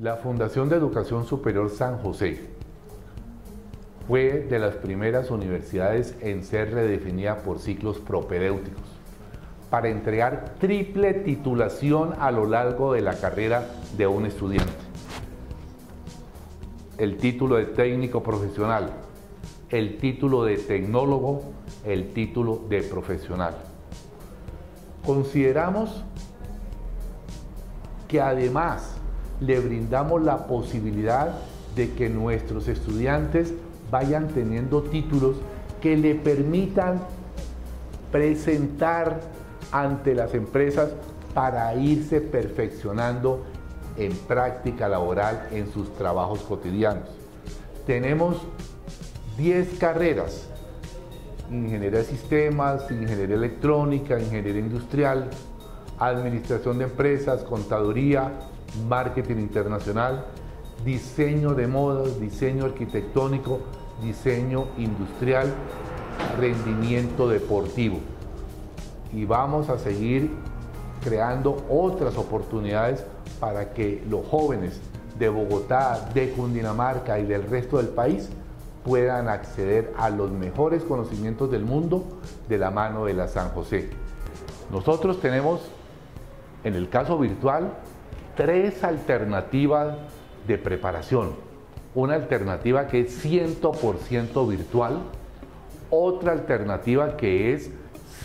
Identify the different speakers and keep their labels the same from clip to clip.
Speaker 1: La Fundación de Educación Superior San José fue de las primeras universidades en ser redefinida por ciclos propedéuticos para entregar triple titulación a lo largo de la carrera de un estudiante. El título de técnico profesional, el título de tecnólogo, el título de profesional. Consideramos que además le brindamos la posibilidad de que nuestros estudiantes vayan teniendo títulos que le permitan presentar ante las empresas para irse perfeccionando en práctica laboral en sus trabajos cotidianos. Tenemos 10 carreras, ingeniería de sistemas, ingeniería electrónica, ingeniería industrial, administración de empresas, contaduría, marketing internacional, diseño de modas, diseño arquitectónico, diseño industrial, rendimiento deportivo. Y vamos a seguir creando otras oportunidades para que los jóvenes de Bogotá, de Cundinamarca y del resto del país puedan acceder a los mejores conocimientos del mundo de la mano de la San José. Nosotros tenemos, en el caso virtual, tres alternativas de preparación. Una alternativa que es 100% virtual, otra alternativa que es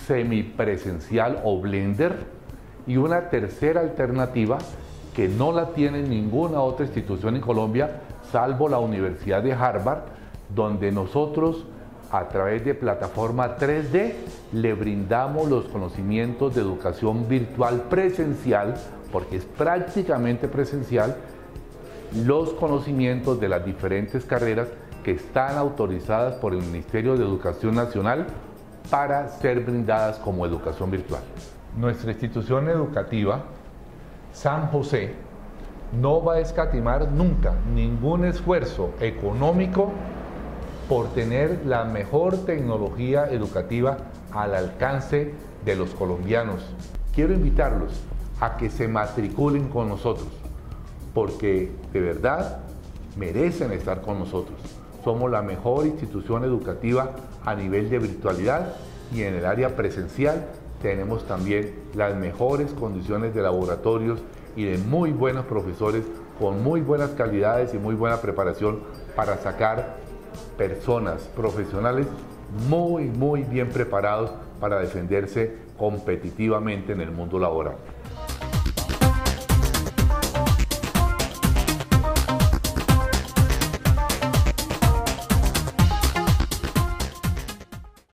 Speaker 1: semipresencial o blender y una tercera alternativa que no la tiene ninguna otra institución en Colombia, salvo la Universidad de Harvard, donde nosotros a través de plataforma 3D le brindamos los conocimientos de educación virtual presencial, porque es prácticamente presencial, los conocimientos de las diferentes carreras que están autorizadas por el Ministerio de Educación Nacional para ser brindadas como educación virtual. Nuestra institución educativa, San José, no va a escatimar nunca ningún esfuerzo económico por tener la mejor tecnología educativa al alcance de los colombianos. Quiero invitarlos a que se matriculen con nosotros, porque de verdad merecen estar con nosotros. Somos la mejor institución educativa a nivel de virtualidad y en el área presencial tenemos también las mejores condiciones de laboratorios y de muy buenos profesores con muy buenas calidades y muy buena preparación para sacar personas profesionales muy, muy bien preparados para defenderse competitivamente en el mundo laboral.